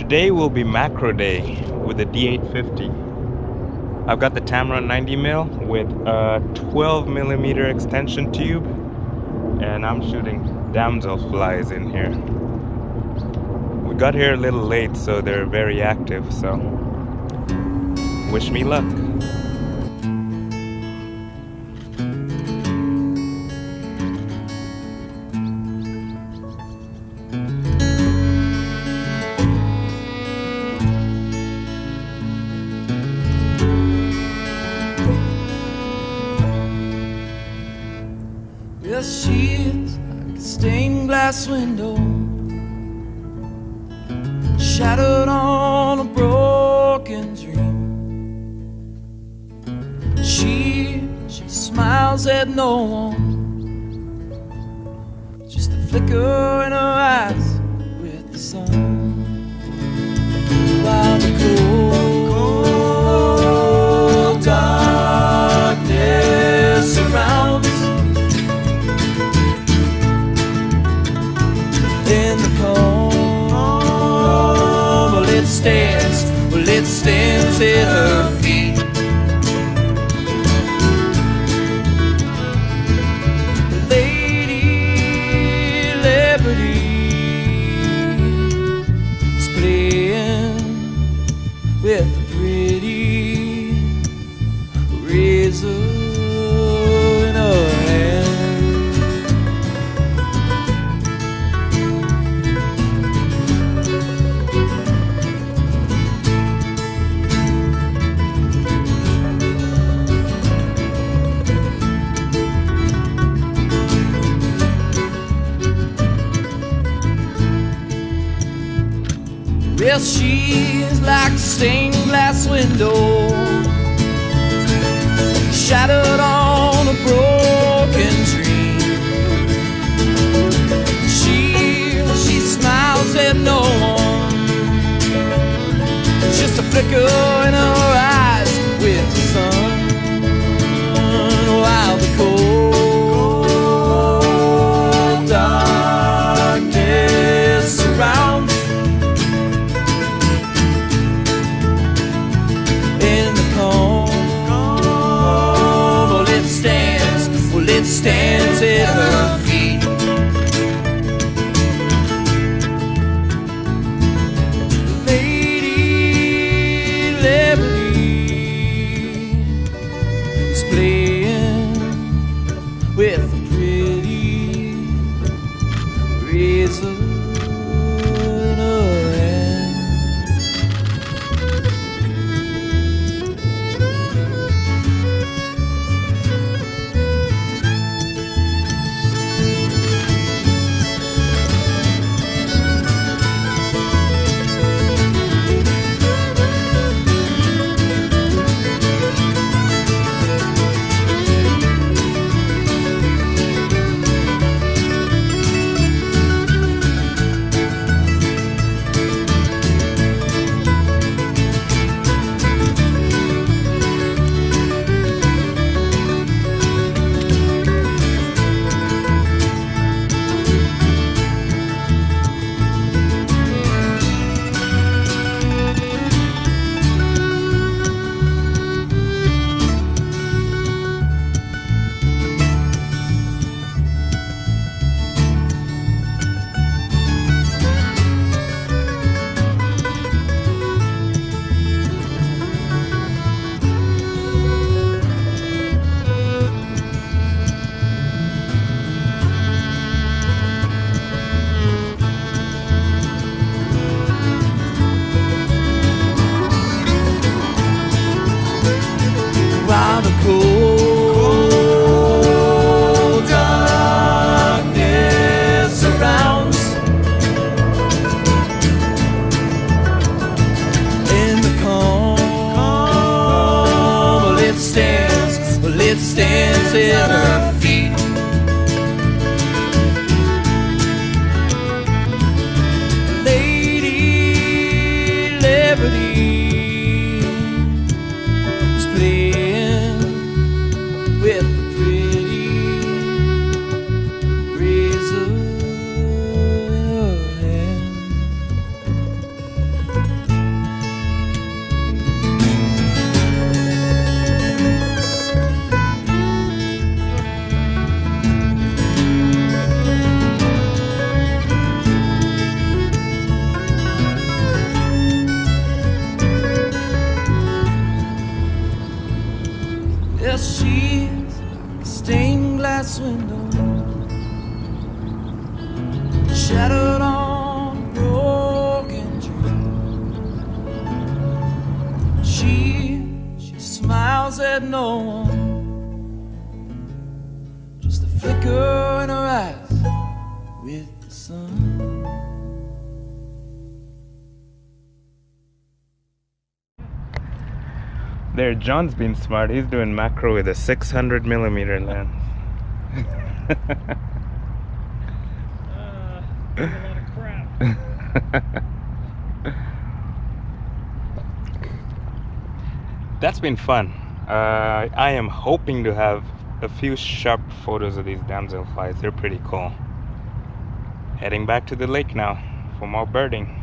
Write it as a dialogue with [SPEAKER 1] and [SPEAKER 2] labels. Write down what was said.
[SPEAKER 1] Today will be macro day with the D850. I've got the Tamron 90 mil with a 12 millimeter extension tube, and I'm shooting damselflies in here. We got here a little late, so they're very active. So, wish me luck.
[SPEAKER 2] Yes, she is like a stained glass window, shattered on a broken dream. She, she smiles at no one, just a flicker in her eyes with the sun. While the cold Well, She's like a stained glass window, shattered on a broken dream. She, she smiles at no one, just a flicker in her stands at her feet. Lady Liberty is playing with a pretty razor stands glass window, shattered on broken dream. She, she smiles at no one, just a flicker in her eyes with the sun.
[SPEAKER 1] There, John's been smart. He's doing macro with a 600 millimeter lens.
[SPEAKER 3] Uh, a lot of crap.
[SPEAKER 1] That's been fun. Uh, I am hoping to have a few sharp photos of these damselflies. They're pretty cool. Heading back to the lake now for more birding.